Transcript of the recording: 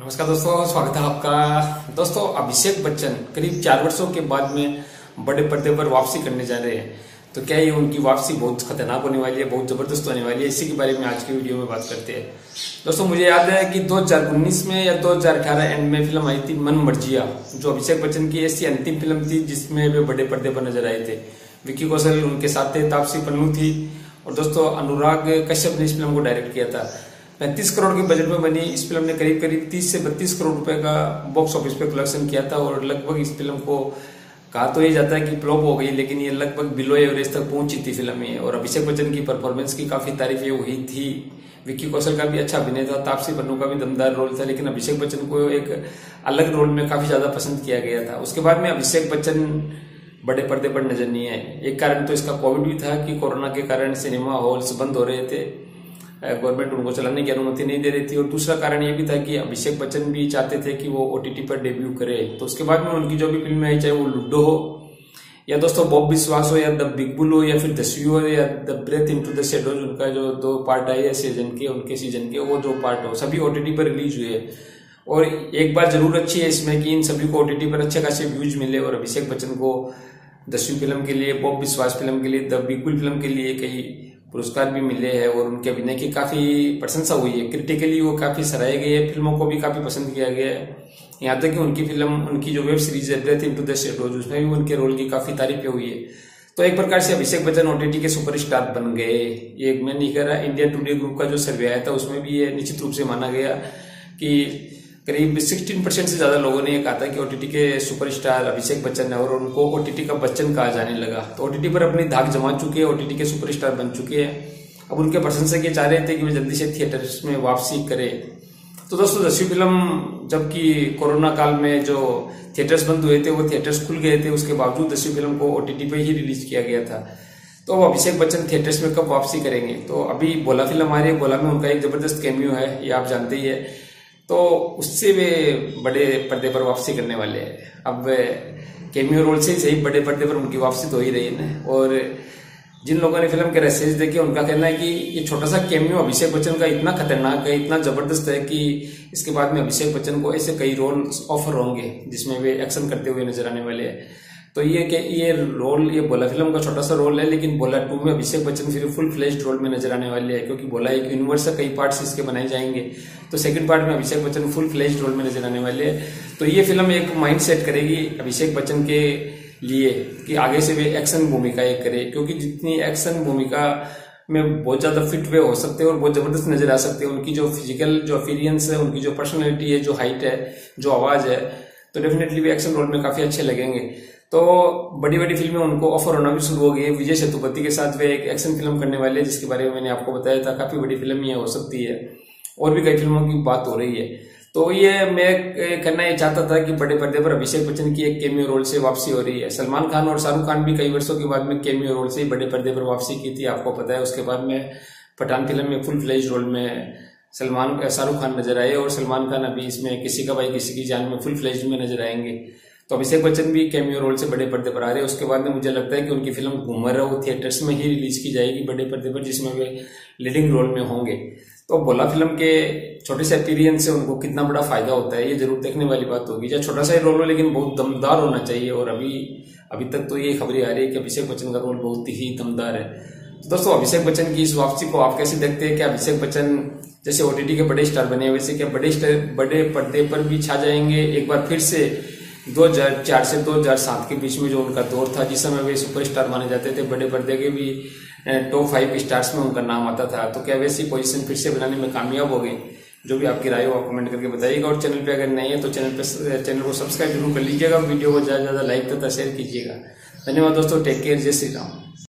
नमस्कार दोस्तों, स्वागत है आपका। दोस्तों, अभिषेक बच्चन करीब चार वर्षों के बाद में बड़े पर्दे पर वापसी करने जा रहे हैं। तो क्या ये उनकी वापसी बहुत खतरनाक होने वाली है, बहुत ज़बरदस्त होने वाली है? इसी के बारे में आज की वीडियो में बात करते हैं। दोस्तों, मुझे याद है कि 2019 में या 2018 एंड में फ़िल्म आई थी मन मर्जिया जो अभिषेक बच्चन की ऐसी अंतिम फ़िल्म थी जिसमें वे बड़े पर्दे पर नज़र आए थे। विक्की कौशल उनके साथ थे, तापसी पन्नू थी। और दोस्तों, अनुराग कश्यप ने इस फ़िल्म को डायरेक्ट किया था। पैंतीस करोड़ के बजट में बनी। इस फ़िल्म ने करीब करीब 30 से 32 करोड़ रुपए का बॉक्स ऑफ़िस पे कलेक्शन किया था और लगभग इस फ़िल्म को कहा तो ये जाता है कि फ्लॉप हो गई, लेकिन ये लगभग बिलो एवरेज तक पहुँची थी फ़िल्म में। और अभिषेक बच्चन की परफॉर्मेंस की काफ़ी तारीफ़ हुई थी। विक्की कौशल का भी अच्छा अभिनय था, तापसी पन्नू का भी दमदार रोल था, लेकिन अभिषेक बच्चन को एक अलग रोल में काफ़ी ज़्यादा पसंद किया गया था। उसके बाद में अभिषेक बच्चन बड़े पर्दे पर नज़र नहीं आए। एक कारण तो इसका कोविड भी था कि कोरोना के कारण सिनेमा हॉल्स बंद हो रहे थे। गवर्नमेंट उनको चलाने की अनुमति नहीं दे रही थी। और दूसरा कारण ये भी था कि अभिषेक बच्चन भी चाहते थे कि वो ओटीटी पर डेब्यू करे। तो उसके बाद में उनकी जो भी फ़िल्म आई, चाहे वो लुडो हो, या दोस्तों बॉब विश्वास हो, या द बिग बुल हो, या फिर दसवीं हो, या the breathe into the shadows, उनका जो दो पार्ट आए सीज़न के, उनके सीज़न के, वो दो पार्ट हो, सभी ओटीटी पर रिलीज़ हुए और एक बात ज़रूर अच्छी है इसमें कि इन सभी को ओटीटी पर अच्छे खासे व्यूज़ मिले, और अभिषेक बच्चन को दसवीं फ़िल्म के लिए, बॉब विश्वास फ़िल्म के लिए, द बिग बुल फ़िल्म के लिए कई पुरस्कार भी मिले हैं और उनके अभिनय की काफ़ी प्रशंसा हुई है। क्रिटिकली वो काफ़ी सराहे गए हैं, फ़िल्मों को भी काफ़ी पसंद किया गया है। यहाँ तक कि उनकी फ़िल्म, उनकी जो वेब सीरीज़ है ब्रेथ इन टू उसमें भी उनके रोल की काफ़ी तारीफें हुई है। तो एक प्रकार से अभिषेक बच्चन ओटीटी के सुपरस्टार बन गए। ये मैं नहीं कह रहा इंडिया टुडे ग्रुप का जो सर्वे आया था, उसमें भी ये निश्चित रूप से माना गया कि करीब 16 परसेंट से ज़्यादा लोगों ने यह कहा था कि ओटीटी के सुपरस्टार अभिषेक बच्चन है और उनको ओटीटी का बच्चन कहा जाने लगा। तो ओटीटी पर अपनी धाक जमा चुके हैं ओटीटी के सुपरस्टार बन चुके हैं। अब उनके प्रशंसक ये चाह रहे थे कि वे जल्दी से थिएटर्स में वापसी करे। तो दोस्तों, दसवीं फ़िल्म, जबकि कोरोना काल में जो थिएटर्स बंद हुए थे, वो थिएटर्स खुल गए थे। उसके बावजूद दसवीं फ़िल्म को ओटीटी पे ही रिलीज़ किया गया था। तो अब अभिषेक बच्चन थिएटर्स में कब वापसी करेंगे? तो अभी बोला फ़िल्म आ रही है। बोला में उनका एक ज़बरदस्त कैमियो है, ये आप जानते ही है। तो उससे वे बड़े पर्दे पर वापसी करने वाले हैं। अब कैमियो रोल से सही बड़े पर्दे पर उनकी वापसी तो हो रही है और जिन लोगों ने फ़िल्म के रेसेज देखे, उनका कहना है कि ये छोटा सा कैमियो अभिषेक बच्चन का इतना खतरनाक है, इतना ज़बरदस्त है कि इसके बाद में अभिषेक बच्चन को ऐसे कई रोल ऑफ़र होंगे, जिसमें वे एक्शन करते हुए नज़र आने वाले हैं। तो ये कि, ये रोल ये बोला फ़िल्म का छोटा सा रोल है, लेकिन बोला टू में अभिषेक बच्चन फिर फुल फ्लेज रोल में नज़र आने वाले हैं, क्योंकि बोला एक यूनिवर्स से कई पार्ट्स इसके बनाए जाएँगे। तो सेकंड पार्ट में Abhishek Bachchan full fledge role में नज़र आने वाले हैं। तो ये फ़िल्म एक माइंड सेट करेगी अभिषेक बच्चन के लिए, कि आगे से वे एक्शन भूमिका एक करे, क्योंकि जितनी एक्शन भूमिका में बहुत ज़्यादा फिट वे हो सकते हैं और बहुत ज़बरदस्त नज़र आ सकते हैं। उनकी जो फ़िज़िकल जो अपीरियंस है, उनकी जो पर्सनैलिटी है, जो हाइट है, जो आवाज़ है तो डेफिनेटली वे एक्शन रोल में काफ़ी अच्छे लगेंगे। तो बड़ी बड़ी फ़िल्में उनको ऑफ़र होना भी शुरू हो गई है। विजय सेतुपति के साथ वे एक एक्शन फ़िल्म करने वाले हैं, जिसके बारे में मैंने आपको बताया था। काफ़ी बड़ी फ़िल्म ये हो सकती है। और भी कई फ़िल्मों की बात हो रही है। तो ये मैं करना ये चाहता था कि बड़े पर्दे पर अभिषेक बच्चन की एक केमियो रोल से वापसी हो रही है। सलमान खान और शाहरुख खान भी कई वर्षों के बाद में केमियो रोल से बड़े पर्दे पर वापसी की थी, आपको पता है। उसके बाद में पठान फ़िल्म में फुल फ्लेज रोल में सलमान, शाहरुख खान नज़र आए और सलमान खान अभी इसमें किसी का भाई किसी की जान में फुल फ्लेज में नज़र आएँगे। तो अभिषेक बच्चन भी कैमियो रोल से बड़े पर्दे पर आ रहे हैं। उसके बाद में मुझे लगता है कि उनकी फ़िल्म घूमर है वो थिएटर्स में ही रिलीज़ की जाएगी बड़े पर्दे पर, जिसमें वे लीडिंग रोल में होंगे। तो बोला फ़िल्म के छोटे से एक्सपीरियंस से उनको कितना बड़ा फ़ायदा होता है, ये ज़रूर देखने वाली बात होगी। चाहे छोटा सा ही रोल हो, लेकिन बहुत दमदार होना चाहिए, और अभी अभी तक तो ये खबरें आ रही है कि अभिषेक बच्चन का रोल बहुत ही दमदार है। तो दोस्तों, अभिषेक बच्चन की इस वापसी को आप कैसे देखते हैं कि अभिषेक बच्चन, जैसे ओटीटी के बड़े स्टार बने वैसे क्या बड़े स्टार बड़े पर्दे पर भी छा जाएँगे? एक बार फिर से 2004 से 2007 के बीच में जो उनका दौर था, जिस समय वे सुपरस्टार माने जाते थे, बड़े पर्दे के भी टॉप फाइव स्टार्स में उनका नाम आता था। तो क्या वैसी पोजीशन फिर से बनाने में कामयाब हो गए? जो भी आपकी राय हो, आप कमेंट करके बताइएगा। और चैनल पे अगर नहीं है तो चैनल पे चैनल को सब्सक्राइब ज़रूर कर लीजिएगा। वीडियो को ज़्यादा ज़्यादा लाइक तथा शेयर कीजिएगा। धन्यवाद दोस्तों टेक केयर जय श्री राम।